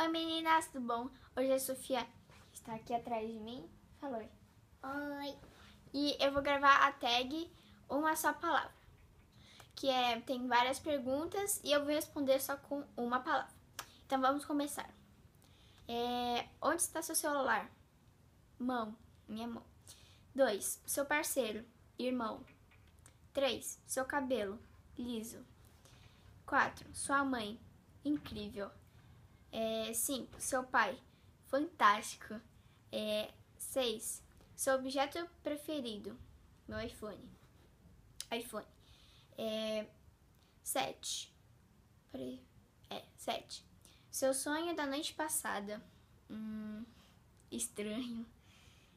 Oi meninas, tudo bom? Hoje a Sofia está aqui atrás de mim. Falou. oi. E eu vou gravar a tag uma só palavra. Que é, tem várias perguntas e eu vou responder só com uma palavra. Então vamos começar. É, onde está seu celular? Mão, minha mão. 2. Seu parceiro, irmão. 3. Seu cabelo, liso. 4. Sua mãe, incrível. 5. É, seu pai, fantástico. 6. É, seu objeto preferido, meu iPhone. iPhone. É, 7. É, 7. Seu sonho da noite passada. Hum, estranho.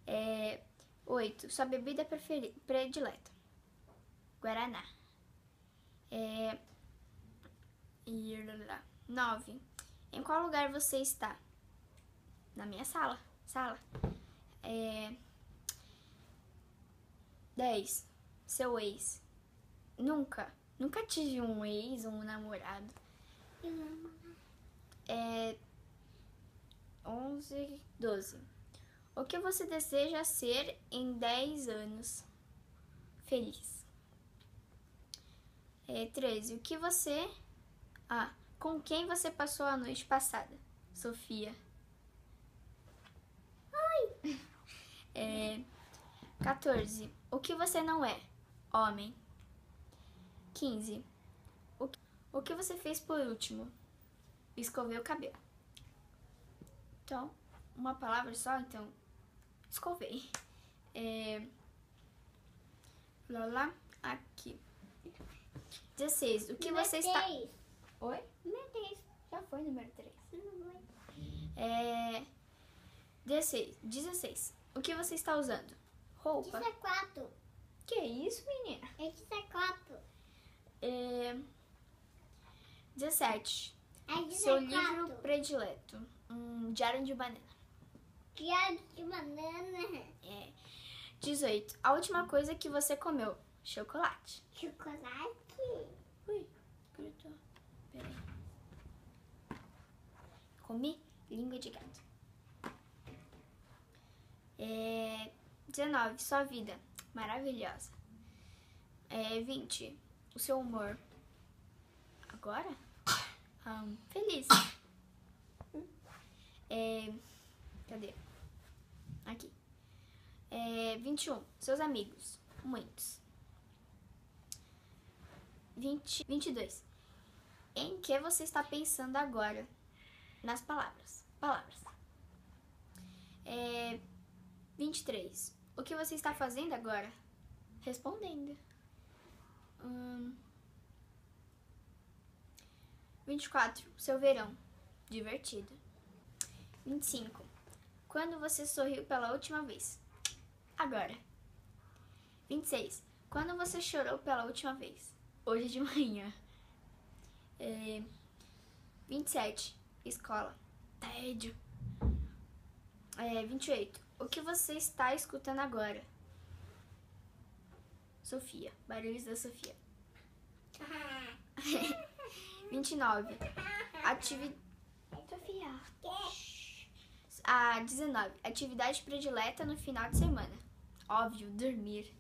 É, 8. Sua bebida preferida, predileta. Guaraná. É, e 9. Em qual lugar você está? Na minha sala. Sala. É, 10. Seu ex. Nunca. Nunca tive um ex ou um namorado. É, 11, 12. O que você deseja ser em 10 anos? Feliz. É, 13. O que você. Ah, com quem você passou a noite passada? Sofia. Ai! É, 14. O que você não é? Homem. 15. O que, o que você fez por último? Escovei o cabelo. Então, uma palavra só, então, escovei. É, lá, lá, aqui. 16. O que você 3. está. Oi? Número 3. Já foi número 3. É. 16. 16. O que você está usando? Roupa. Isso é 4. Que isso, menina? É 4. É... 17. É isso Seu livro 4. predileto. Um diário de banana. Diário de banana. É. 18. A última coisa que você comeu. Chocolate. Chocolate. Ui, gritou. Peraí. Comi língua de gato. É, 19. Sua vida. Maravilhosa. É, 20. O seu humor. Agora? Ahn, feliz. É, cadê? Aqui. É, 21. Seus amigos. Muitos. 20, 22. Em que você está pensando agora? Nas palavras. Palavras. É, 23. O que você está fazendo agora? Respondendo. Hum, 24. Seu verão. Divertido. 25. Quando você sorriu pela última vez? Agora. 26. Quando você chorou pela última vez? Hoje de manhã. É, 27. Escola. Tédio. É, 28. O que você está escutando agora? Sofia. Barulhos da Sofia. 29. Ativi... Sofia. A 19. Atividade predileta no final de semana. Óbvio, dormir.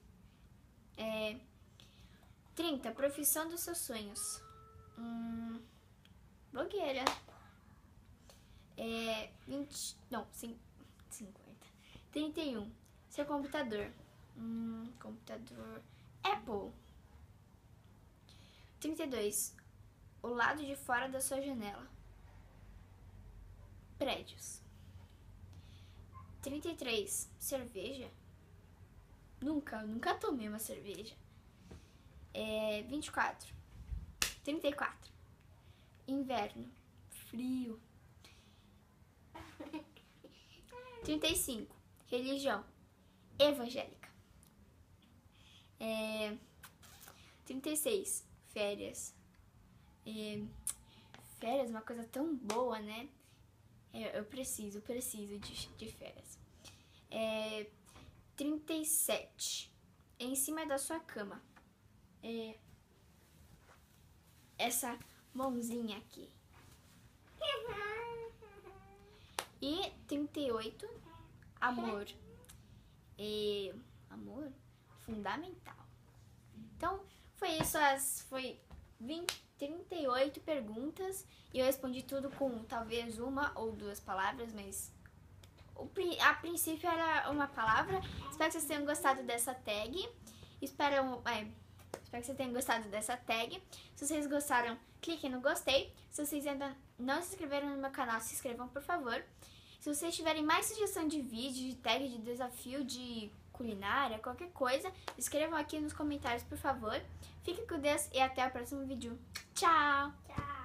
É... 30. Profissão dos seus sonhos. Hum... Blogueira. É... 20... Não, cin- 50. 31. Seu computador. Hum... Computador... Apple. 32. O lado de fora da sua janela. Prédios. 33. Cerveja? Nunca, nunca tomei uma cerveja. É, 24. 34. Inverno. Frio. 35. Religião. Evangélica. É, 36. Férias. É, férias é uma coisa tão boa, né? É, eu preciso, preciso de, de férias. É, 37. Em cima da sua cama. É, essa mãozinha aqui. 38, amor. E amor fundamental. Então, foi isso, as foi 20, 38 perguntas e eu respondi tudo com talvez uma ou duas palavras, mas o a princípio era uma palavra. Espero que vocês tenham gostado dessa tag. Espero, é, espero que vocês tenham gostado dessa tag. Se vocês gostaram, cliquem no gostei. Se vocês ainda não se inscreveram no meu canal, se inscrevam, por favor. Se vocês tiverem mais sugestão de vídeo, de tag, de desafio, de culinária, qualquer coisa, escrevam aqui nos comentários, por favor. Fiquem com Deus e até o próximo vídeo. Tchau! Tchau.